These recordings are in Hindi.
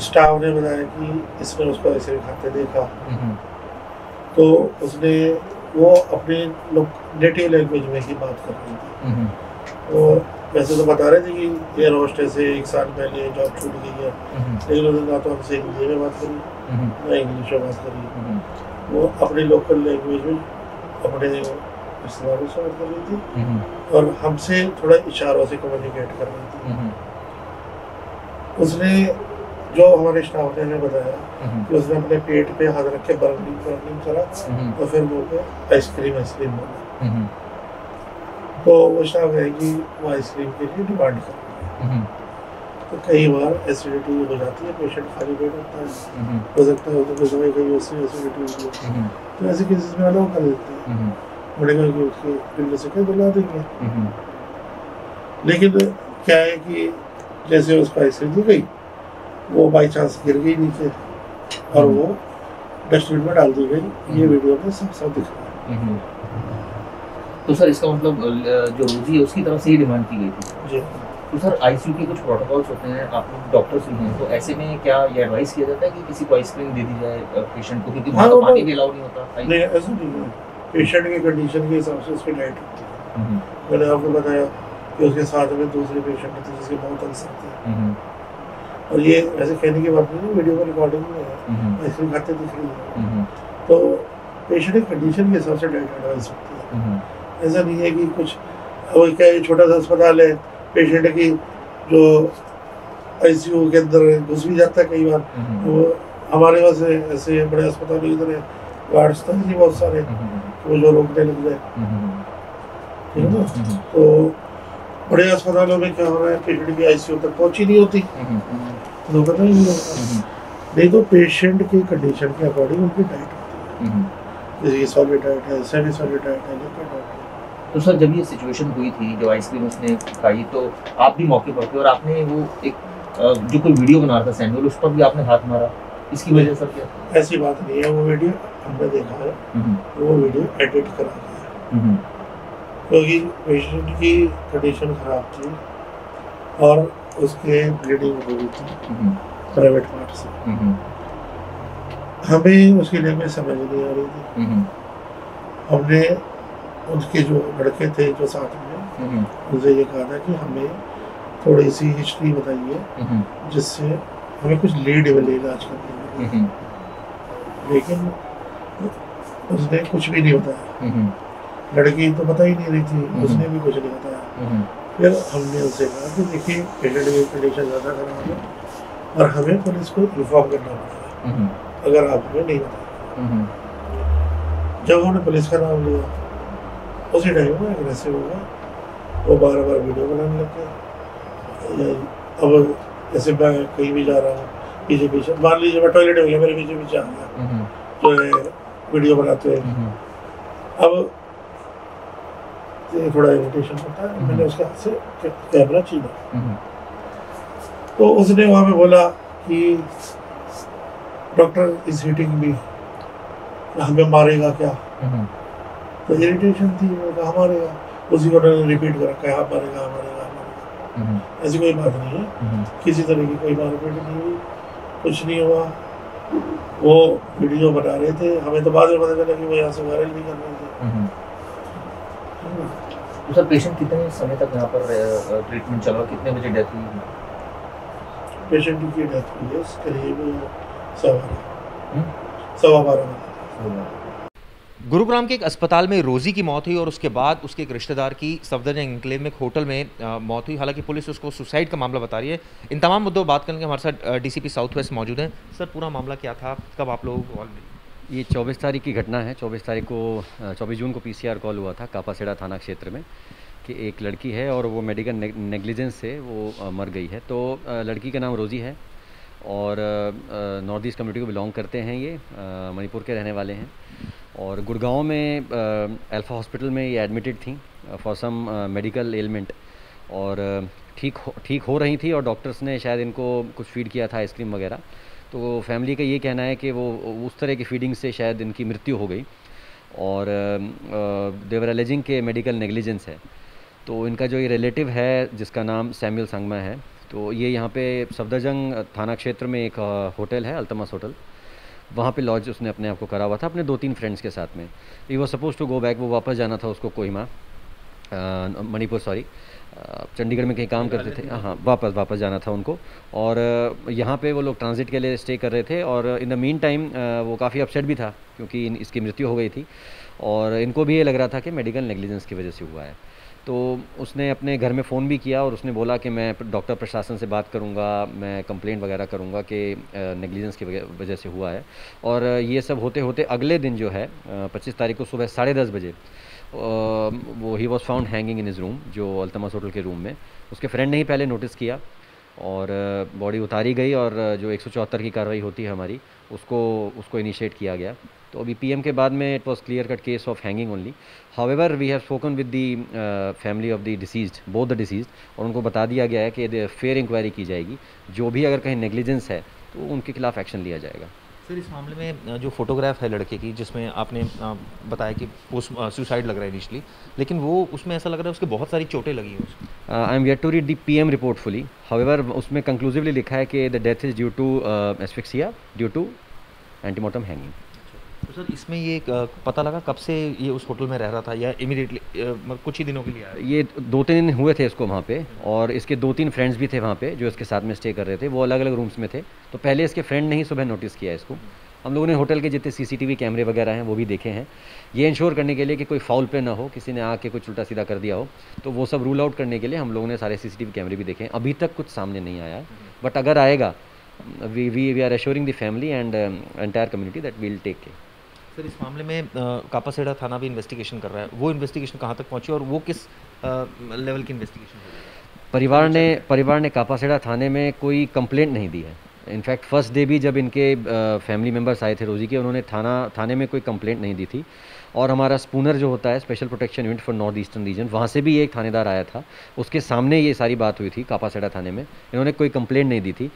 स्टाफ ने बताया कि इसने उसको ऐसे खाते देखा। हम्म, तो उसने वो अपने नेटिव लैंग्वेज में ही बात कर रही थी। वो वैसे तो बता रहे थे कि एयर होस्टेस से एक साल पहले जॉब छूट गई है। हम्म, लेकिन उसने ना तो हमसे हिंदी में बात करी ना इंग्लिश में बात करी। वो अपनी लोकल लैंग्वेज में अपने रिश्तेदारों से बात कर रही थी। और हमसे थोड़ा इशारों से कम्युनिकेट कर रही थी। उसने जो हमारे स्टाफ ने हमें बताया हम्म, कि उसने अपने पेट पे हाथ रख के बर्निंग बर्निंग करा हम्म, और फिर मुँह पे आइसक्रीम आइसक्रीम बोला। हम्म, तो वो स्टाफ है कि वो आइसक्रीम के लिए डिमांड कर तो कई बार एसिडिटी हो जाती है पेशेंट खाली पेट होता है। हो सकता है तो समय कहीं उससे एसिडिटी है तो ऐसे केसेस में अलाउ कर देते हैं। बड़े कि उसके पिंड से क्या दिला देंगे। लेकिन क्या है कि जैसे उसको आइसक्रीम दी गई वो बाई चांस गिर गई नीचे। और वो डस्टबिन में डाल दी गई। ये वीडियो में सब सब दिख रहा है। हम्म। तो सर इसका मतलब जो रोजी है उसकी तरफ़ से ही डिमांड की गई थी। जी। तो सर आईसीयू के कुछ प्रोटोकॉल्स होते हैं आप लोग डॉक्टर्स भी हैं तो ऐसे में क्या ये एडवाइस किया जाता है कि किसी को आइसक्रीम दे दी जाए पेशेंट को? क्योंकि वहाँ हाँ, तो पानी तो- भी अलाउ नहीं होता नहीं ऐसा नहीं है। पेशेंट की कंडीशन के हिसाब से उसकी डाइट होती है। हम्म, मैंने आपको बताया कि उसके साथ में दूसरे पेशेंट थे जिसके बहुत अल्सर थे हम्म, और ये ऐसे कहने की बात नहीं वीडियो में रिकॉर्डिंग में है। खाते दिख रही है। हम्म, तो पेशेंट की कंडीशन के हिसाब से डाइट एडवाइस होती है। हम्म, ऐसा नहीं है कि कुछ अब क्या छोटा सा अस्पताल है पेशेंट की जो आईसीयू के अंदर घुस भी जाता है कई बार। हम्म, तो हमारे पास ऐसे बड़े अस्पताल की तरह गार्ड्स तो नहीं बहुत सारे। वो जो रोकने लग जाए। ठीक है ना? तो बड़े अस्पतालों में क्या हो रहा है पेशेंट की आईसीयू तक पहुँची नहीं होती। हम्म, तो ही नहीं होता हम्म, तो पेशेंट की कंडीशन के अकॉर्डिंग उनकी डाइट होती है। हम्म। सॉलिड डाइट है सेमी सॉलिड डाइट है लिक्विड डाइट है? तो सर जब ये सिचुएशन हुई थी जो आइसक्रीम उसने खाई तो आप भी मौके पर थे और आपने वो एक जो कोई वीडियो बना रहा था सैमुअल उस पर भी आपने हाथ मारा? इसकी वजह सर क्या? ऐसी बात नहीं है वो वीडियो हमने देखा है। हम्म, वो वीडियो एडिट करा है हम्म, क्योंकि पेशेंट की कंडीशन खराब थी और उसके ब्लीडिंग हो रही थी। हम्म, प्राइवेट पार्ट से। हम्म, हमें उसकी लैंग्वेज समझ नहीं आ रही थी। हम्म, हमने उनके जो लड़के थे जो साथ में हम्म, उनसे ये कहा था कि हमें थोड़ी सी हिस्ट्री बताइए हम्म, जिससे हमें कुछ लीड मिले इलाज करने में। हम्म, लेकिन उसने कुछ भी नहीं बताया। हम्म, लड़की तो बता ही नहीं रही थी हम्म। उसने भी कुछ नहीं बताया। हम्म, फिर हमने उनसे कहा कि देखिए पेशेंट की कंडीशन ज़्यादा खराब है और हमें पुलिस को इन्फॉर्म करना पड़ेगा हम्म, अगर आप हमें नहीं बताएँगे हम्म, जब हमने पुलिस का नाम लिया उसी टाइम में एग्रेसिव हो गया। वो बार बार वीडियो बनाने लग गए। अब जैसे मैं कहीं भी जा रहा हूँ पीछे पीछे मान लीजिए मैं टॉयलेट में गया मेरे पीछे पीछे आ गया हम्म, जो है वीडियो बनाते हैं अब ये थोड़ा इरिटेशन होता है। मैंने उसके हाथ से कैमरा छीना हम्म, तो उसने वहाँ पे बोला कि डॉक्टर इज़ हिटिंग मी हमें मारेगा क्या? हम्म, तो इरिटेशन थी कहा मारेगा। उसी को उन्होंने रिपीट कर रखा है मारेगा हाँ मारेगा हाँ मारेगा। हम्म, ऐसी कोई बात नहीं है। हम्म, किसी तरह की कोई मारपीट नहीं हुई कुछ नहीं हुआ। वो वीडियो बना रहे थे। हमें तो बाद में पता चला कि वो यहाँ से वायरल भी कर रहे थे। हम्म। तो सर पेशेंट कितने समय तक यहाँ पर ट्रीटमेंट चला और कितने बजे डेथ हुई? पेशेंट की डेथ हुई है करीब सवा? सवा बारह बजे। गुरुग्राम के एक अस्पताल में रोजी की मौत हुई और उसके बाद उसके एक रिश्तेदार की सफदरजंग इंक्लेव में एक होटल में मौत हुई। हालाँकि पुलिस उसको सुसाइड का मामला बता रही है। इन तमाम मुद्दों पर बात करने के हमारे साथ डीसीपी साउथ वेस्ट मौजूद हैं। सर पूरा मामला क्या था? कब आप लोगों को कॉल मिली? ये 24 तारीख की घटना है। 24 तारीख को अ, 24 जून को पीसीआर कॉल हुआ था कापासेड़ा थाना क्षेत्र में कि एक लड़की है और वो मेडिकल नेग्लिजेंस से वो मर गई है। तो लड़की का नाम रोज़ी है और नॉर्थ ईस्ट कम्युनिटी को बिलोंग करते हैं ये मणिपुर के रहने वाले हैं और गुड़गांव में अल्फ़ा हॉस्पिटल में ये एडमिटेड थी फॉर सम मेडिकल एलिमेंट और ठीक ठीक हो रही थी और डॉक्टर्स ने शायद इनको कुछ फ़ीड किया था आइसक्रीम वगैरह। तो फैमिली का ये कहना है कि वो, उस तरह की फीडिंग से शायद इनकी मृत्यु हो गई। और देवर एलेजिंग के मेडिकल नेग्लिजेंस है। तो इनका जो ये रिलेटिव है, जिसका नाम सैमुअल संगमा है तो ये यहाँ पे सफदरजंग थाना क्षेत्र में एक होटल है, अल्तमस होटल। वहाँ पे लॉज उसने अपने आप को करा हुआ था, अपने दो तीन फ्रेंड्स के साथ में। He was suppose to go back वो वापस जाना था उसको कोहिमा मणिपुर सॉरी चंडीगढ़ में कहीं काम करते थे। हाँ वापस वापस जाना था उनको। और यहाँ पे वो लोग ट्रांजिट के लिए स्टे कर रहे थे और इन द मीन टाइम वो काफ़ी अपसेट भी था क्योंकि इन, इसकी मृत्यु हो गई थी। और इनको भी ये लग रहा था कि मेडिकल नेग्लिजेंस की वजह से हुआ है। तो उसने अपने घर में फ़ोन भी किया और उसने बोला कि मैं डॉक्टर प्रशासन से बात करूँगा मैं कंप्लेंट वगैरह करूँगा कि नेग्लिजेंस की वजह से हुआ है। और ये सब होते होते अगले दिन जो है पच्चीस तारीख को सुबह साढ़े दस बजे वो he was found hanging in his room जो अल्तमस होटल के रूम में। उसके फ्रेंड ने ही पहले नोटिस किया और बॉडी उतारी गई और जो एक सौ चौहत्तर की कार्रवाई होती है हमारी, उसको उसको इनिशिएट किया गया। तो अभी पीएम के बाद में it was clear cut case of hanging only however we have spoken with the family of the deceased both the deceased और उनको बता दिया गया है कि फेयर इंक्वायरी की जाएगी। जो भी अगर कहीं नेग्लिजेंस है तो उनके खिलाफ एक्शन लिया जाएगा। सर, इस मामले में जो फोटोग्राफ है लड़के की, जिसमें आपने बताया कि पोस्ट सुसाइड लग रहा है इनिशली लेकिन वो, उसमें ऐसा लग रहा है उसके बहुत सारी चोटें लगी हैं। I am yet to read the P M report fully however उसमें कंक्लूसिवली लिखा है कि the death is due to asphyxia due to antemortem hanging sir, इसमें ये पता लगा कब से ये उस होटल में रह रहा था या इमीडिएटली मतलब कुछ ही दिनों के लिए आया? ये दो तीन दिन हुए थे इसको वहाँ पे और इसके दो तीन फ्रेंड्स भी थे वहाँ पे जो इसके साथ में स्टे कर रहे थे। वो अलग अलग रूम्स में थे। तो पहले इसके फ्रेंड ने ही सुबह नोटिस किया इसको। हम लोगों ने होटल के जितने सीसीटीवी कैमरे वगैरह हैं, वो भी देखे हैं। ये इंश्योर करने के लिए कि कोई फाउल पे ना हो, किसी ने आके कुछ उल्टा सीधा कर दिया हो। तो वो सब रूल आउट करने के लिए हम लोगों ने सारे सीसीटीवी कैमरे भी देखे हैं। अभी तक कुछ सामने नहीं आया है। बट अगर आएगा we we we are assuring the family and entire community that will take care sir, इस मामले में कापासेड़ा थाना भी इन्वेस्टिगेशन कर रहा है। वो इन्वेस्टिगेशन कहाँ तक पहुँची और वो किस लेवल की इन्वेस्टिगेशन परिवार ने परिवार ने कापासेड़ा थाने में कोई कंप्लेंट नहीं दी है। इनफैक्ट फ़र्स्ट डे भी जब इनके फैमिली मेंबर्स आए थे रोजी के, उन्होंने थाना, थाने में कोई कंप्लेंट नहीं दी थी। और हमारा स्पूनर जो होता है special protection unit for north eastern region वहाँ से भी एक थानेदार आया था। उसके सामने ये सारी बात हुई थी कापासेड़ा थाने में। इन्होंने कोई कंप्लेंट नहीं दी थी।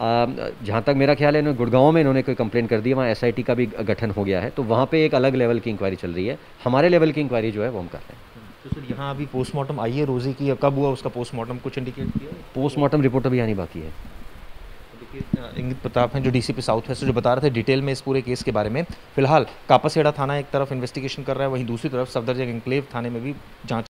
जहाँ तक मेरा ख्याल है इन्होंने गुड़गांव में इन्होंने कोई कंप्लेंट कर दी है वहाँ एसआईटी का भी गठन हो गया है। तो वहाँ पे एक अलग लेवल की इंक्वायरी चल रही है। हमारे लेवल की इंक्वायरी जो है वो हम कर रहे हैं। तो सर यहाँ अभी पोस्टमार्टम आई है रोजी की कब हुआ उसका पोस्टमार्टम कुछ इंडिकेट किया पोस्टमार्टम रिपोर्ट अभी आनी बाकी है। इंगित प्रताप हैं जो डीसीपी साउथ वेस्ट जो बता रहे थे डिटेल में इस पूरे केस के बारे में। फ़िलहाल कापासेड़ा थाना एक तरफ़ इन्वेस्टिगेशन कर रहा है वहीं दूसरी तरफ़ सफदरजंग इंक्लेव थाने में भी जाँच